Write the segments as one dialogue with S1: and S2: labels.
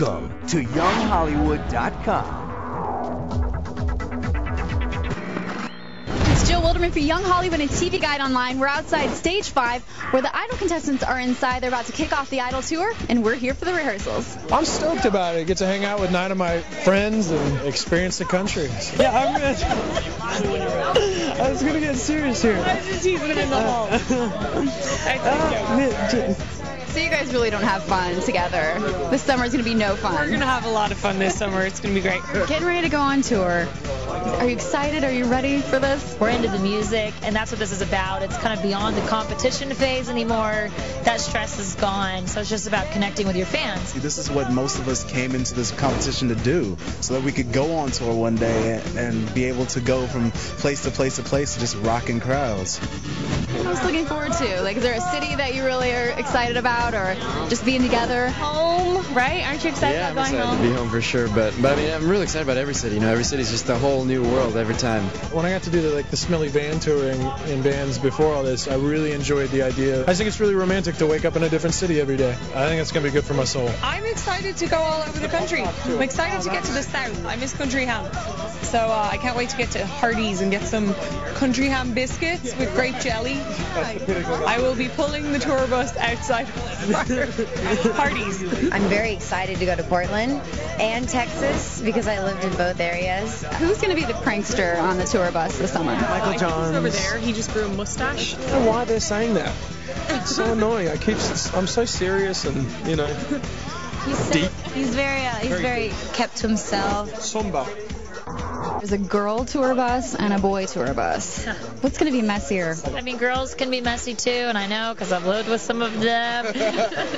S1: Welcome to YoungHollywood.com.
S2: It's Jill Wilderman for Young Hollywood and TV Guide Online. We're outside stage five, where the Idol contestants are inside. They're about to kick off the Idol tour, and we're here for the rehearsals.
S3: I'm stoked about it. Get to hang out with nine of my friends and experience the country. Yeah, I'm gonna. I was gonna get serious here.
S4: I was just teasing him in the hall.
S2: Uh, So you guys really don't have fun together. This summer is gonna be no fun.
S4: We're gonna have a lot of fun this summer. It's gonna be great.
S2: Getting ready to go on tour. Are you excited? Are you ready for this?
S5: We're into the music, and that's what this is about. It's kind of beyond the competition phase anymore. That stress is gone, so it's just about connecting with your fans.
S6: This is what most of us came into this competition to do, so that we could go on tour one day and, and be able to go from place to place to place, just rocking crowds.
S2: I was looking forward to. Like, is there a city that you really are excited about, or just being together?
S4: Home, right? Aren't you excited
S7: Yeah, I'm
S4: about going
S7: excited
S4: home?
S7: to be home for sure. But but I mean, I'm really excited about every city. You know, every city's just a whole new world every time.
S3: When I got to do the, like the Smelly Van touring in bands before all this, I really enjoyed the idea. I think it's really romantic to wake up in a different city every day. I think it's gonna be good for my soul.
S4: I'm excited to go all over the country. I'm excited to get to the south. I miss country ham. So uh, I can't wait to get to Hardee's and get some country ham biscuits with grape jelly. I will be pulling the tour bus outside of Hardee's.
S8: I'm very excited to go to Portland and Texas because I lived in both areas.
S2: Who's gonna be the prankster on the tour bus this summer?
S3: Michael Johns.
S4: Over there, he just grew a mustache.
S3: I don't know why they're saying that. It's so annoying. I keep. I'm so serious and you know. Deep.
S8: He's very, uh, he's very kept to himself.
S3: Somba.
S2: There's a girl tour bus and a boy tour bus. What's gonna be messier?
S5: I mean, girls can be messy too, and I know because I've lived with some of them.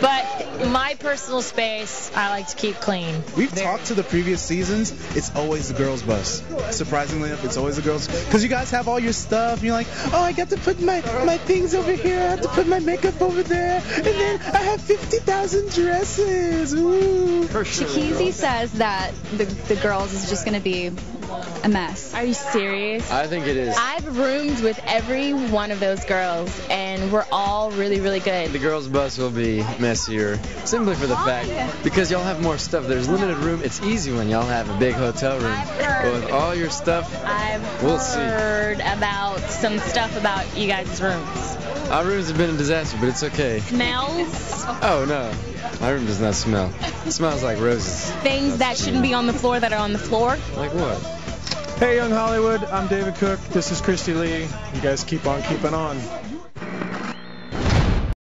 S5: but my personal space, I like to keep clean.
S6: We've talked to the previous seasons. It's always the girls' bus. Surprisingly enough, it's always the girls. Because you guys have all your stuff. And you're like, oh, I got to put my, my things over here. I have to put my makeup over there. And then I have 50,000 dresses. Ooh.
S2: Chikezie says that the, the girls is just gonna be a mess.
S9: Are you serious?
S7: I think it is.
S9: I've roomed with every one of those girls, and we're all really, really good.
S7: The girls' bus will be messier, simply for the oh, fact because y'all have more stuff. There's limited room. It's easy when y'all have a big hotel room. But with all your stuff,
S9: I've
S7: We'll see.
S9: heard about some stuff about you guys' rooms.
S7: our rooms have been a disaster, but it's okay.
S9: Smells,
S7: Oh no, my room does not smell. It smells like roses.
S9: things that shouldn't be on the floor that are on the floor.
S7: Like what?
S3: Hey, Young Hollywood. I'm David Cook. This is Kristy Lee. You guys keep on keeping on.